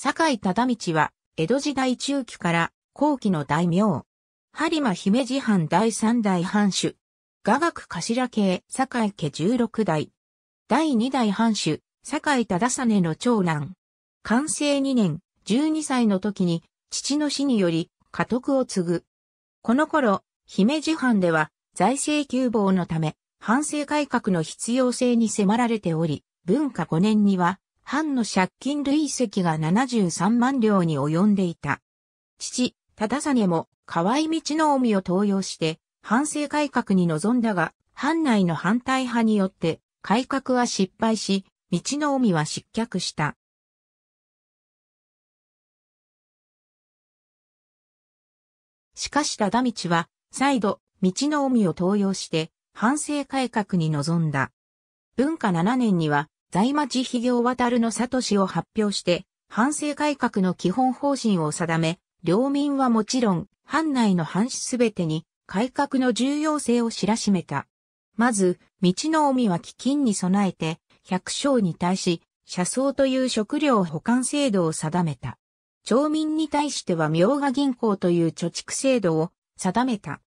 坂井忠道は、江戸時代中期から後期の大名。播磨姫路藩第三代藩主。雅楽頭系坂井家十六代。第二代藩主、坂井忠実の長男。完成二年、十二歳の時に、父の死により、家督を継ぐ。この頃、姫路藩では、財政急防のため、藩政改革の必要性に迫られており、文化5年には、藩の借金累積が73万両に及んでいた。父、忠実も河合道の海を登用して、藩政改革に臨んだが、藩内の反対派によって改革は失敗し、道の海は失脚した。しかし忠道は、再度、道の海を登用して、藩政改革に臨んだ。文化7年には、在町企業渡るの里氏を発表して、反政改革の基本方針を定め、領民はもちろん、藩内の藩主すべてに改革の重要性を知らしめた。まず、道の海は飢饉に備えて、百姓に対し、車窓という食料保管制度を定めた。町民に対しては明賀銀行という貯蓄制度を定めた。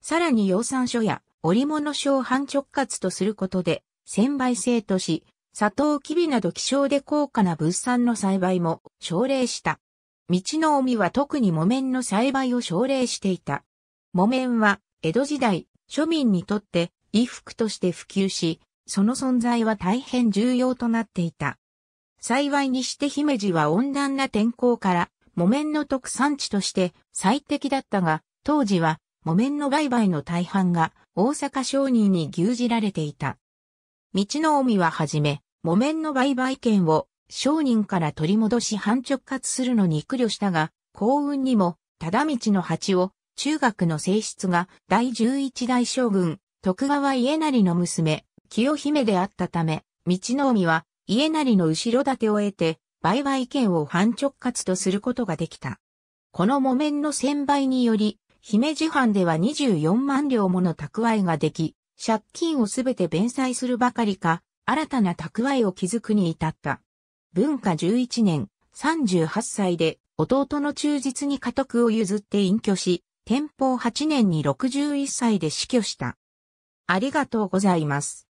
さらに養蚕所や織物所を半直轄とすることで、専売制とし、砂糖きびなど希少で高価な物産の栽培も奨励した。道の海は特に木綿の栽培を奨励していた。木綿は江戸時代庶民にとって衣服として普及し、その存在は大変重要となっていた。幸いにして姫路は温暖な天候から木綿の特産地として最適だったが、当時は木綿の売買の大半が大阪商人に牛耳られていた。道の海ははじめ、木綿の売買権を商人から取り戻し半直轄するのに苦慮したが、幸運にも、忠道の蜂を、中学の性質が第十一代将軍、徳川家成の娘、清姫であったため、道の海は家成の後ろ盾を得て、売買権を半直轄とすることができた。この木綿の千倍により、姫路藩では24万両もの蓄えができ、借金をすべて弁済するばかりか、新たな蓄えを築くに至った。文化11年、38歳で弟の忠実に家督を譲って隠居し、天保8年に61歳で死去した。ありがとうございます。